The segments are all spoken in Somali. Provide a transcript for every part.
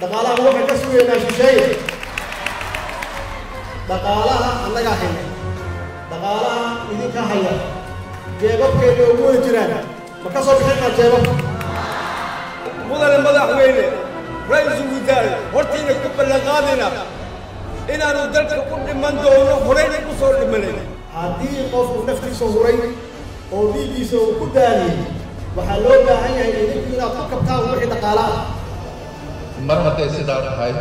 dhaqaalaha waxaan ka sugaynaa shisheeye dhaqaalaha annagaa hayna dhaqaalaha idinka haya jeebabkeena ugu wada jiraan ma ka soo bixinaa jeebabka mudane madaxweyne ra'iisul wasaare hortiina ku ballanqaadina inaanu dalka u dhiman doono horeyna ku soo dhimanayn haddii qofku naftiisa huray oo dhiiggiisa uu ku daaliyey waxaa loo baahan yahay idinku inaad ku kabtaan wixii dhaqaalaha mar hadday sidaa tahay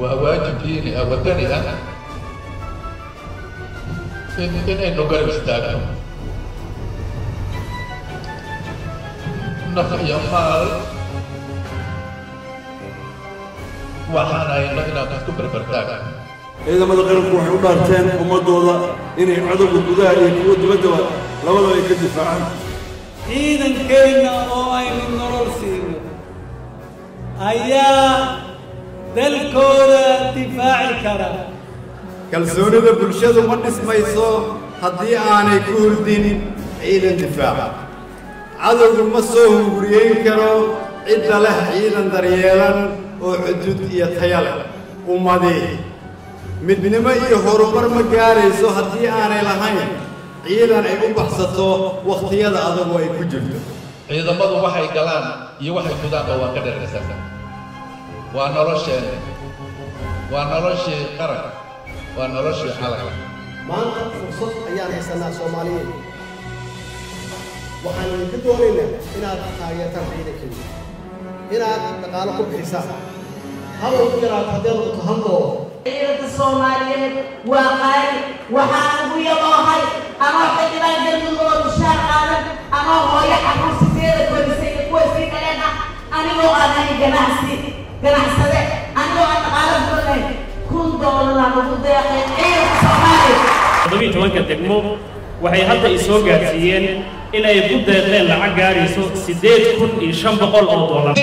waa waajib diini ah waddani ah in inaynu garab istaagno. Naf iyo maal. Waxaan hayno inaan isku berbertaagno ciidamada qaranku waxay u dhaarteen ummaddooda inay cadowga gudaha iyo kuwa dibaddaba labadaba ay ka difaacaan. Ciidankeenna oo aynu nolol siino ayaa dalkooda difaaci kara. Kalsoonida bulshadu ma dhismayso haddii aanay ku hurdin ciidan difaaca cadowgu ma soo hunguriyeyn karo cidda leh ciidan daryeelan oo xuduud iyo taya leh. Ummadii midnimo iyo horumar ma gaarayso haddii aanay lahayn ciidan ay u baxsato wakhtiyada adagu ay ku jirto. Ciidamadu waxay galaan iyo waxay gudaanba waa ka dheraysan waa nolosheen waa noloshii qaran waa noloshii calanka maanta fursad ayaan haysanaa soomaaliyeed. Waxaan idinka doonaynaa inaad taageertaan ciidankeena inaad dhaqaalo ku bixisaan habal ku yaraata haddii lagu tahan doono. Ciidanka soomaaliyeed waa qaali. Waxaan ugu yaboohay ama xildhibaan galmudugoo ganacsi ganacsade anigoo aan dhaqaalo guranayn kun doolaraan ugu deeqay ciidanka soomaaliya toddobiyi tobanka degmo waxay hadda i soo gaarsiiyeen in ay ku deeqeen lacag gaarayso siddeed kun iyo shan boqol oo doolar